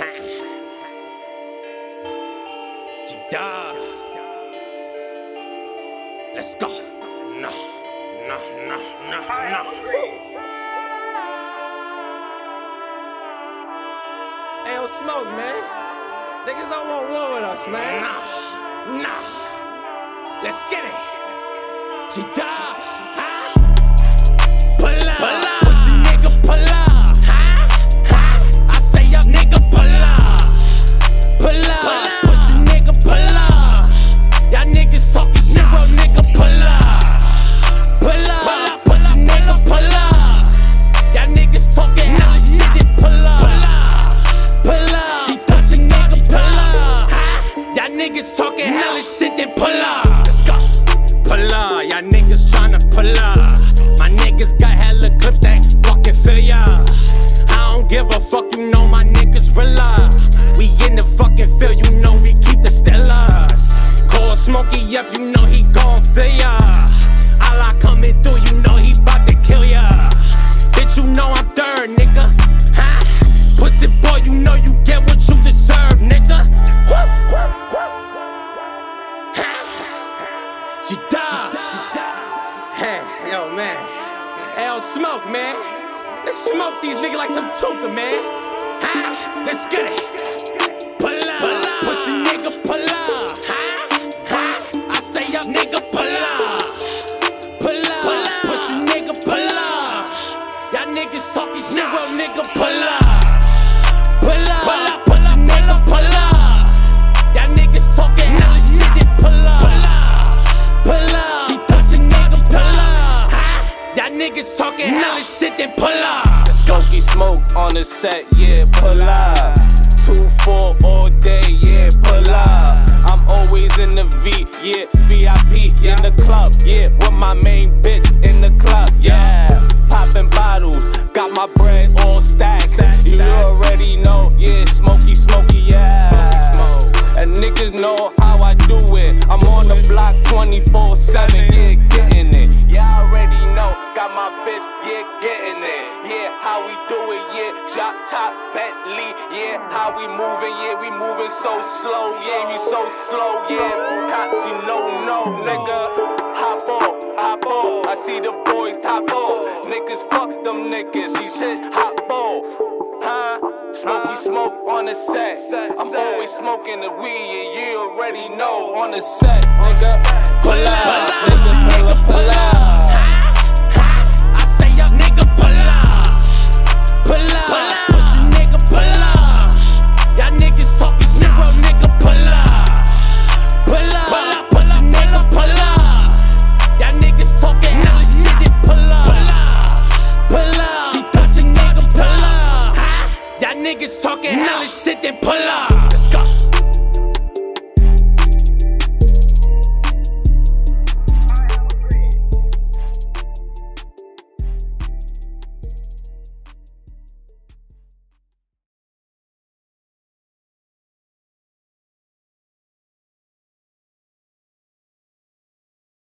G-Dog. Let's go. No, no, no, no, no. Hey, yo, Smoke, man. Niggas don't want war with us, man. Nah, nah. Let's get it. G-Dog. Niggas talking hella shit, then pull up. Let's go. Pull up. Y'all niggas tryna pull up. My niggas got hella clips that fucking fill ya. I don't give a fuck, you know She died. Hey, yo, man. Yo, smoke, man. Let's smoke these niggas like some Tooka, man. Huh? Let's get it. Pull up. Pull up. Pussy nigga, pull up. Huh? Huh? I say up, nigga, pull up. Pull up. Pull up. Pussy nigga, pull up. Y'all niggas talking shit, real nigga, pull up. Niggas talking hella shit, then pull up. Smoky smoke on the set, yeah, pull up. Two four all day, yeah, pull up. I'm always in the V, yeah, VIP in the club, yeah, with my main bitch bitch, yeah, getting it. Yeah, how we do it, yeah. Drop top, Bentley, yeah. How we moving, yeah, we moving so slow, yeah, we so slow, yeah. Cops, you know, no, nigga. Hop off, hop off. I see the boys top off. Niggas, fuck them niggas. He said, hop off. Huh? Smoky smoke on the set. I'm always smoking the weed, yeah, you already know. On the set, nigga. Pull up, nigga, pull up.